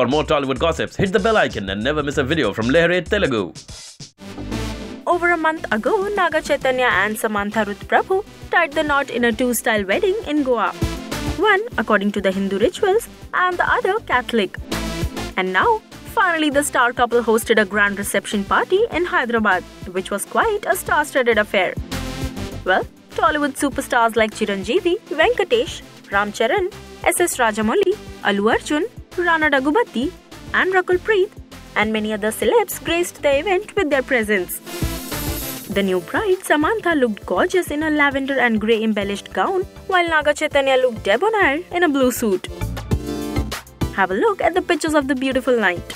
For more Tollywood gossips, hit the bell icon and never miss a video from Lehren Telugu. Over a month ago, Naga Chaitanya and Samantha Ruth Prabhu tied the knot in a two style wedding in Goa. One according to the Hindu rituals, and the other Catholic. And now, finally, the star couple hosted a grand reception party in Hyderabad, which was quite a star studded affair. Well, Tollywood superstars like Chiranjeevi, Venkatesh, Ram Charan, S.S. Rajamouli, Allu Arjun, Rana Daggubati, and Rakul Preet, and many other celebs graced the event with their presence. The new bride, Samantha, looked gorgeous in a lavender and grey embellished gown, while Naga Chaitanya looked debonair in a blue suit. Have a look at the pictures of the beautiful night.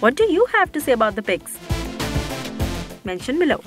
What do you have to say about the pics? Mention below.